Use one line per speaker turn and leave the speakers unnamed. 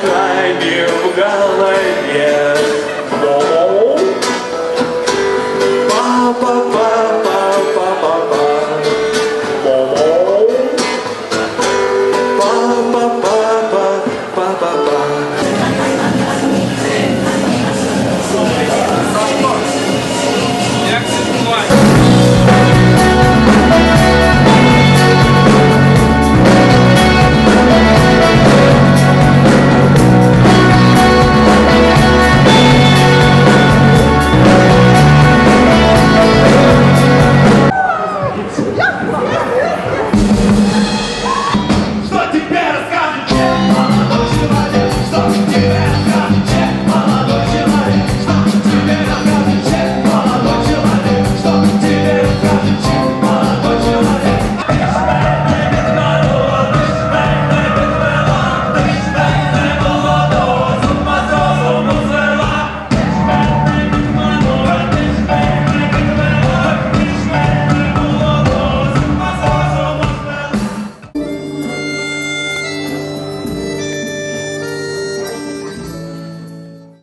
крайне в голове.